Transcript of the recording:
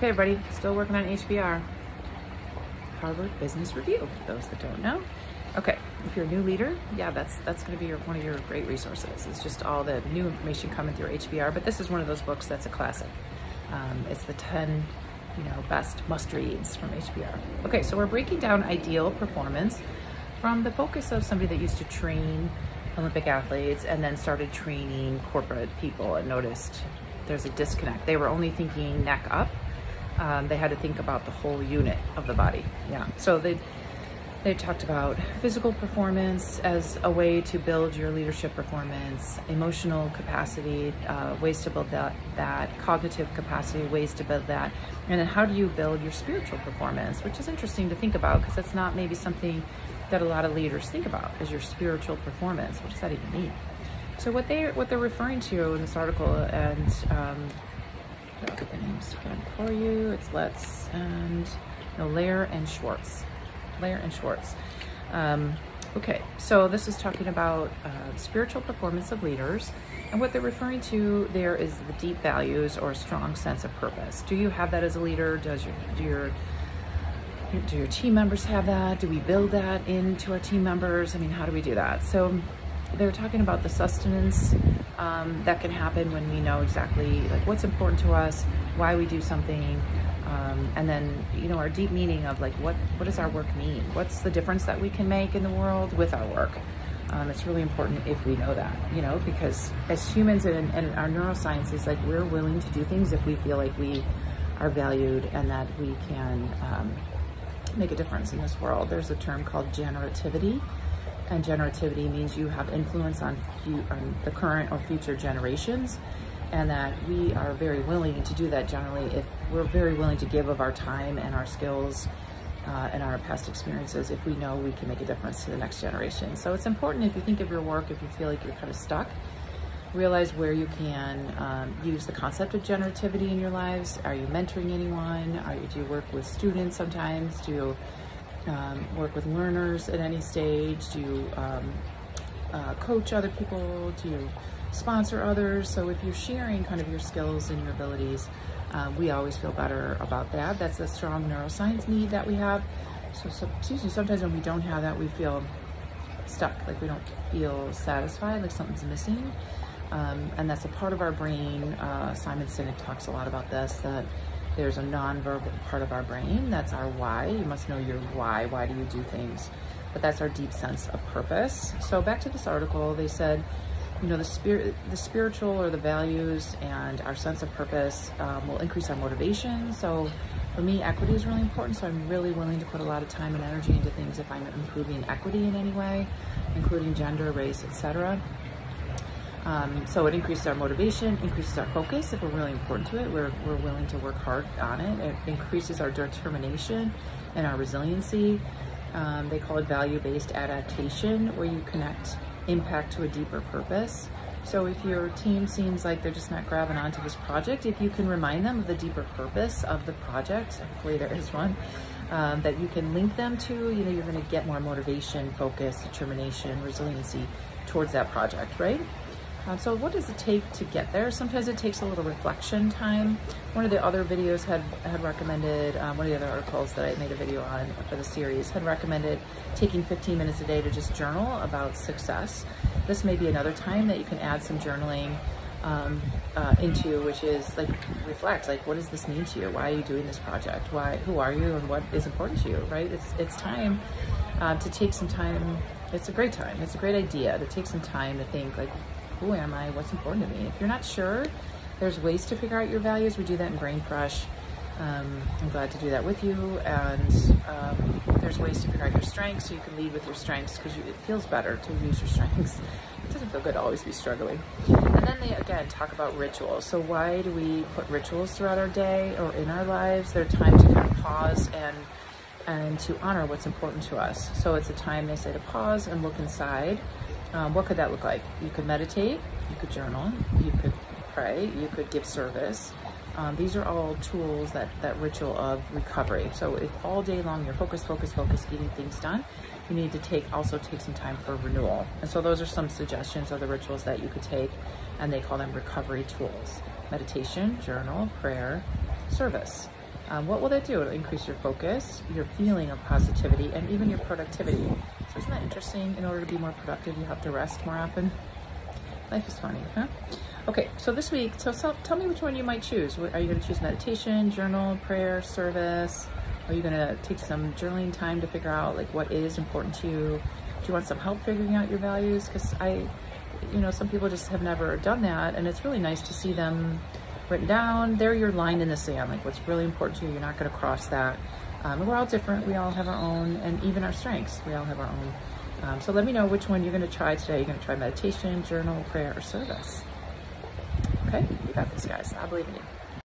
Okay, everybody, still working on HBR. Harvard Business Review, for those that don't know. Okay, if you're a new leader, yeah, that's that's going to be your, one of your great resources. It's just all the new information coming through HBR, but this is one of those books that's a classic. Um, it's the 10, you know, best must-reads from HBR. Okay, so we're breaking down ideal performance from the focus of somebody that used to train Olympic athletes and then started training corporate people and noticed there's a disconnect. They were only thinking neck up. Um, they had to think about the whole unit of the body. Yeah. So they they talked about physical performance as a way to build your leadership performance, emotional capacity, uh, ways to build that, that, cognitive capacity, ways to build that, and then how do you build your spiritual performance, which is interesting to think about because that's not maybe something that a lot of leaders think about is your spiritual performance. What does that even mean? So what they what they're referring to in this article, and um, I'll get the names again for you. It's Let's and no Loehr and Schwartz. Loehr and Schwartz. Um, okay, so this is talking about uh, spiritual performance of leaders. And what they're referring to there is the deep values or strong sense of purpose. Do you have that as a leader? Does your, do your do your team members have that? Do we build that into our team members? I mean, how do we do that? So they're talking about the sustenance um, that can happen when we know exactly like what's important to us, why we do something, um, and then you know our deep meaning of like what what does our work mean? What's the difference that we can make in the world with our work? Um, it's really important if we know that, you know, because as humans and, and our neuroscience is like we're willing to do things if we feel like we are valued and that we can um, make a difference in this world. There's a term called generativity, and generativity means you have influence on, on the current or future generations, and that we are very willing to do that generally if we're very willing to give of our time and our skills uh, and our past experiences if we know we can make a difference to the next generation. So it's important if you think of your work, if you feel like you're kind of stuck, realize where you can um, use the concept of generativity in your lives. Are you mentoring anyone? Are you, do you work with students sometimes? Do you um, work with learners at any stage? Do you um, uh, coach other people? Do you sponsor others? So if you're sharing kind of your skills and your abilities, uh, we always feel better about that. That's a strong neuroscience need that we have. So, so excuse me, sometimes when we don't have that, we feel stuck, like we don't feel satisfied, like something's missing. Um, and that's a part of our brain. Uh, Simon Sinek talks a lot about this, that there's a nonverbal part of our brain. That's our why. You must know your why. Why do you do things? But that's our deep sense of purpose. So back to this article, they said, you know, the spirit, the spiritual or the values and our sense of purpose um, will increase our motivation. So for me, equity is really important. So I'm really willing to put a lot of time and energy into things if I'm improving equity in any way, including gender, race, etc. Um, so it increases our motivation, increases our focus if we're really important to it. We're, we're willing to work hard on it. It increases our determination and our resiliency. Um, they call it value-based adaptation, where you connect impact to a deeper purpose. So if your team seems like they're just not grabbing onto this project, if you can remind them of the deeper purpose of the project, hopefully there is one, um, that you can link them to, you know, you're gonna get more motivation, focus, determination, resiliency towards that project, right? Um, so what does it take to get there? Sometimes it takes a little reflection time. One of the other videos had, had recommended, um, one of the other articles that I made a video on for the series had recommended taking 15 minutes a day to just journal about success. This may be another time that you can add some journaling um, uh, into, which is like reflect, like what does this mean to you? Why are you doing this project? Why, who are you and what is important to you, right? It's, it's time uh, to take some time. It's a great time. It's a great idea to take some time to think like, who am I, what's important to me. If you're not sure, there's ways to figure out your values. We do that in Brain Fresh. Um, I'm glad to do that with you. And um, there's ways to figure out your strengths so you can lead with your strengths because it feels better to use your strengths. It doesn't feel good to always be struggling. And then they again talk about rituals. So why do we put rituals throughout our day or in our lives? They're time to kind of pause and and to honor what's important to us. So it's a time they say to pause and look inside um, what could that look like? You could meditate, you could journal, you could pray, you could give service. Um, these are all tools that that ritual of recovery. So if all day long you're focused, focused, focused, getting things done, you need to take also take some time for renewal. And so those are some suggestions of the rituals that you could take, and they call them recovery tools: meditation, journal, prayer, service. Um, what will that do? It'll increase your focus, your feeling of positivity, and even your productivity. So isn't that interesting? In order to be more productive, you have to rest more often. Life is funny, huh? Okay, so this week, so, so tell me which one you might choose. Are you going to choose meditation, journal, prayer, service? Are you going to take some journaling time to figure out like what is important to you? Do you want some help figuring out your values? Because I, you know, some people just have never done that, and it's really nice to see them written down. They're your line in the sand, like what's really important to you. You're not going to cross that. Um, and we're all different. We all have our own, and even our strengths. We all have our own. Um, so let me know which one you're going to try today. You're going to try meditation, journal, prayer, or service. Okay, you got this, guys. I believe in you.